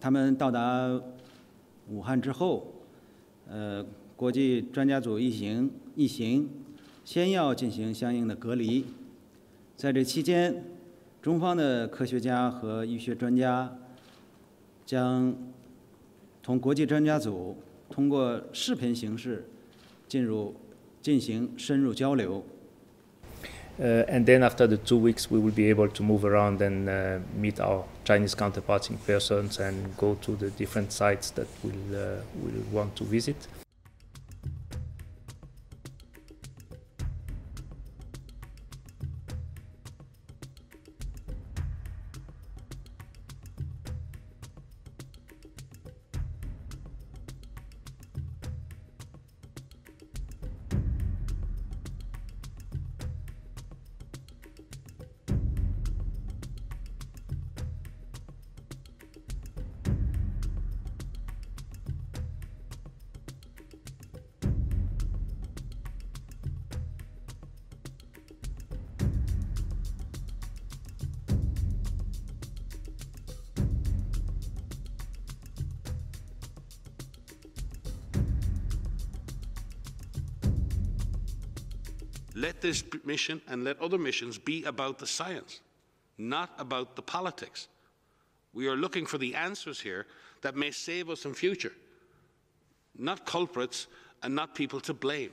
他们到达武汉之后，呃，国际专家组一行一行先要进行相应的隔离，在这期间，中方的科学家和医学专家将同国际专家组通过视频形式进入进行深入交流。Uh, and then after the two weeks, we will be able to move around and uh, meet our Chinese counterparts in persons and go to the different sites that we'll, uh, we'll want to visit. Let this mission and let other missions be about the science, not about the politics. We are looking for the answers here that may save us in future, not culprits and not people to blame.